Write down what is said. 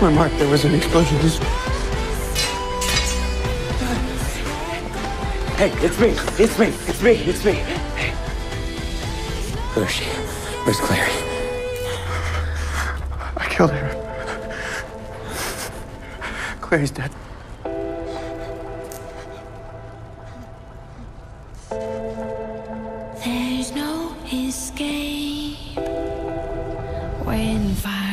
My mark, there was an explosion This... Hey, it's me. It's me. It's me. It's me. Hey. Where is she? Where's Clary? I killed her. Clary's dead. There's no escape when fire.